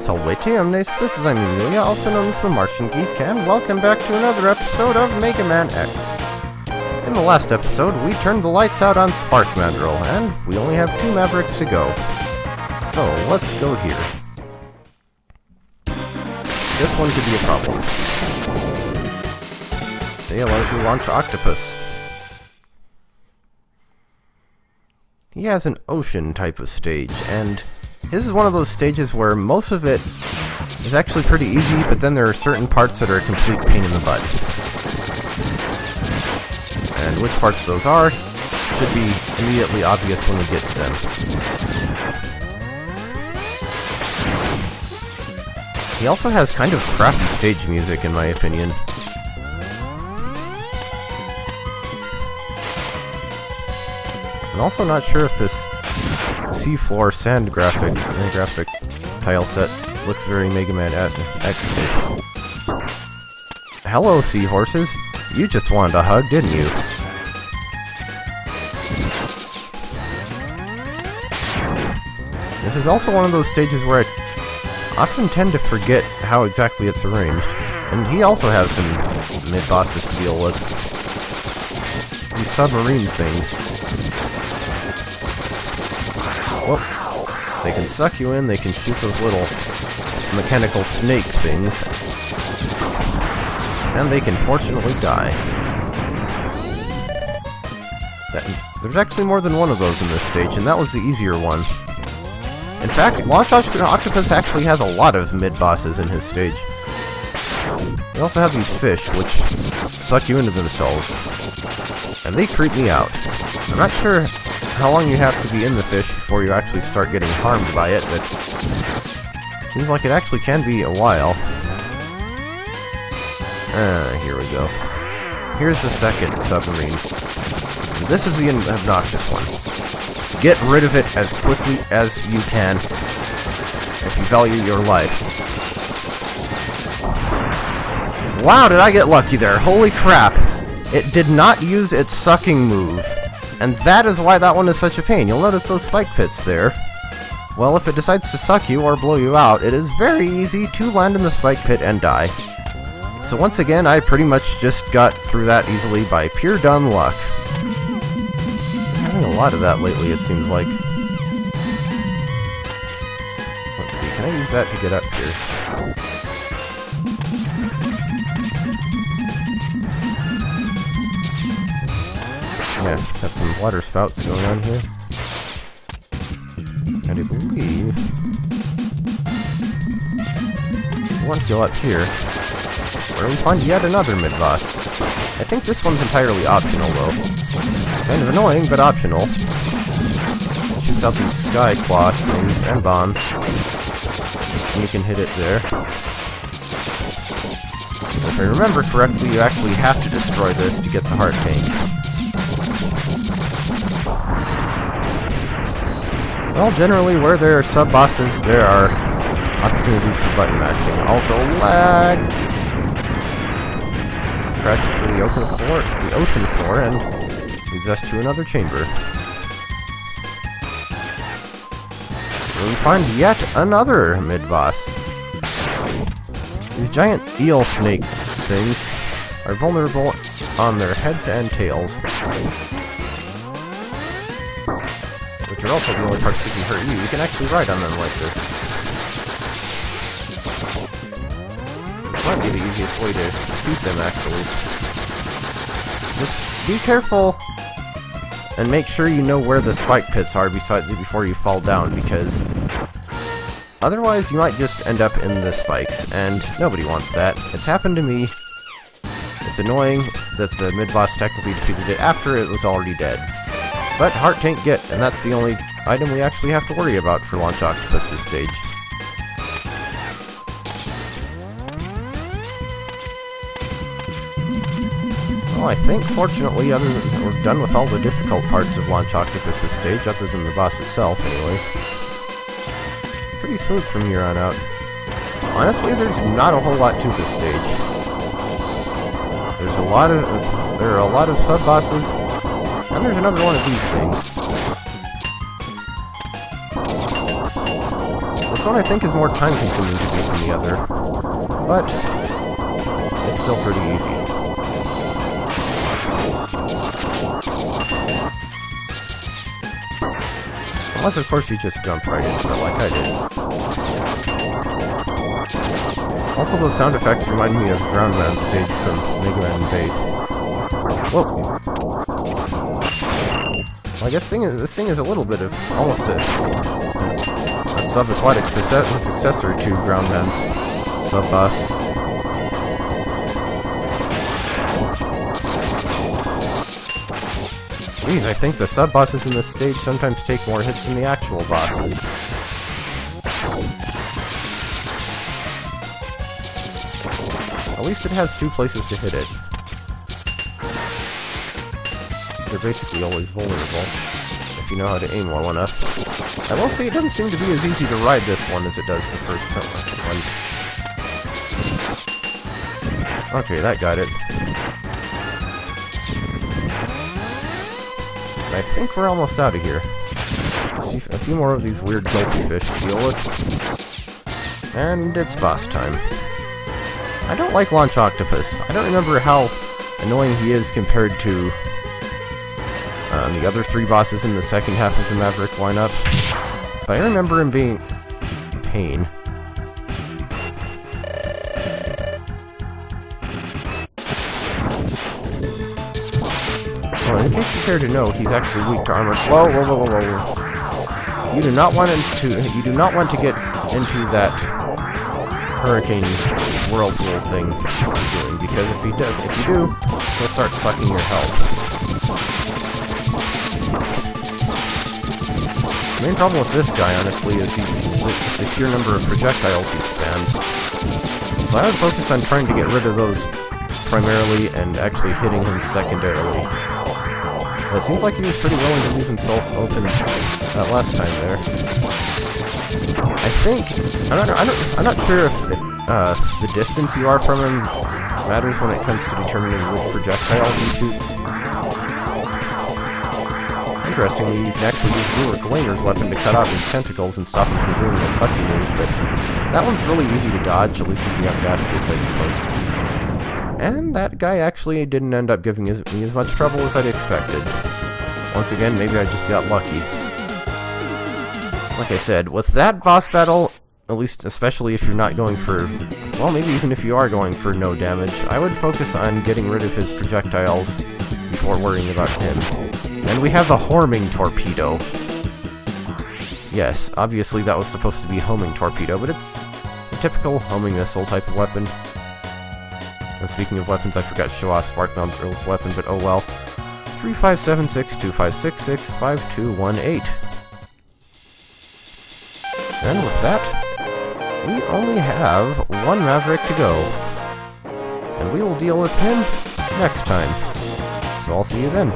Salvatiumnes, this is Amelia, also known as the Martian Geek, and welcome back to another episode of Mega Man X. In the last episode, we turned the lights out on Spark Mandrill, and we only have two Mavericks to go. So, let's go here. This one could be a problem. Say hello to Launch Octopus. He has an ocean type of stage, and this is one of those stages where most of it is actually pretty easy, but then there are certain parts that are a complete pain in the butt. And which parts those are should be immediately obvious when we get to them. He also has kind of crappy stage music, in my opinion. I'm also not sure if this seafloor sand graphics and graphic tile set looks very Mega Man at X. Hello, seahorses. You just wanted a hug, didn't you? This is also one of those stages where I often tend to forget how exactly it's arranged. And he also has some mid-bosses to deal with. These submarine things. Well, they can suck you in, they can shoot those little mechanical snake things. And they can fortunately die. That, there's actually more than one of those in this stage, and that was the easier one. In fact, Launch Octopus actually has a lot of mid-bosses in his stage. We also have these fish, which suck you into themselves. And they creep me out. I'm not sure how long you have to be in the fish before you actually start getting harmed by it, but seems like it actually can be a while. Ah, here we go. Here's the second submarine. This is the obnoxious one. Get rid of it as quickly as you can if you value your life. Wow, did I get lucky there. Holy crap. It did not use its sucking move. And that is why that one is such a pain. You'll notice those spike pits there. Well, if it decides to suck you or blow you out, it is very easy to land in the spike pit and die. So once again, I pretty much just got through that easily by pure dumb luck. Having a lot of that lately, it seems like. Let's see, can I use that to get up here? Yeah, got some water spouts going on here. I believe... I want to go up here, where we find yet another mid-boss. I think this one's entirely optional, though. Kind of annoying, but optional. Shoots out these sky claw things and bombs. And you can hit it there. If I remember correctly, you actually have to destroy this to get the heart tank. Well, generally, where there are sub-bosses, there are opportunities for button mashing. Also, lag! Crashes through the ocean floor, the ocean floor, and leads us to another chamber. Where we find yet another mid-boss. These giant eel snake things are vulnerable on their heads and tails. Which are also the only parts that can hurt you. You can actually ride on them like this. This might be the easiest way to shoot them, actually. Just be careful and make sure you know where the spike pits are before you fall down, because otherwise you might just end up in the spikes, and nobody wants that. It's happened to me. It's annoying that the mid-boss technically defeated it after it was already dead. But Heart Tank get, and that's the only item we actually have to worry about for Launch Octopus's stage. Well, I think, fortunately, other than, we're done with all the difficult parts of Launch Octopus's stage, other than the boss itself, anyway. Pretty smooth from here on out. Honestly, there's not a whole lot to this stage. There's a lot of... There are a lot of sub-bosses, and there's another one of these things. This one I think is more time consuming to do than the other, but it's still pretty easy. Unless, of course, you just jump right into it like I did. Also, those sound effects remind me of Groundman stage from Mega Man 8. Whoa! I guess thing is, this thing is a little bit of almost a, a sub-aquatic successor to Groundman's sub-boss. Geez, I think the sub-bosses in this stage sometimes take more hits than the actual bosses. At least it has two places to hit it. They're basically always vulnerable, if you know how to aim well enough. I will say it doesn't seem to be as easy to ride this one as it does the first one. Okay, that got it. I think we're almost out of here. Just a few more of these weird dopey fish to deal with. And it's boss time. I don't like Launch Octopus. I don't remember how annoying he is compared to um, the other three bosses in the second half of the Maverick lineup. But I remember him being pain. Oh, in case you care to know, he's actually weak to armor. Whoa, whoa, whoa, whoa, whoa! You do not want to. You do not want to get into that hurricane whirlpool thing doing because if you do, if you do, he'll start sucking your health. The main problem with this guy, honestly, is he, the sheer number of projectiles he spans. So I would focus on trying to get rid of those primarily and actually hitting him secondarily. Well, it seems like he was pretty willing to leave himself open that last time there. I think... I'm not, I'm not, I'm not sure if it, uh, the distance you are from him matters when it comes to determining which projectiles he shoots. Interestingly, you can actually use Boomer Kuwanger's weapon to cut off his tentacles and stop him from doing the sucky move, but that one's really easy to dodge, at least if you have dash boots, I suppose. And that guy actually didn't end up giving me as much trouble as I'd expected. Once again, maybe I just got lucky. Like I said, with that boss battle, at least especially if you're not going for, well, maybe even if you are going for no damage, I would focus on getting rid of his projectiles before worrying about him. And we have the Horming Torpedo. Yes, obviously that was supposed to be homing torpedo, but it's a typical homing missile type of weapon. And speaking of weapons, I forgot to show off Spark Mandrill's weapon, but oh well. 3576-2566-5218. And with that, we only have one Maverick to go. And we will deal with him next time. So I'll see you then.